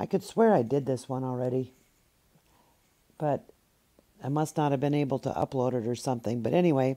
I could swear I did this one already, but I must not have been able to upload it or something. But anyway.